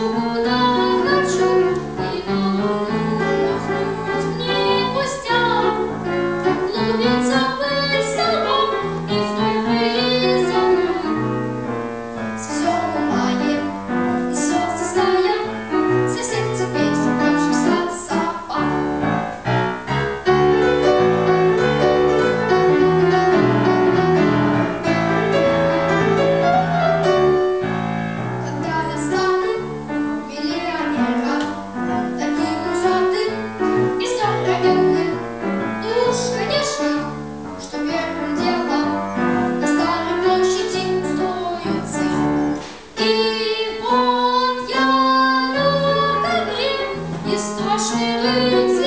Música Yes.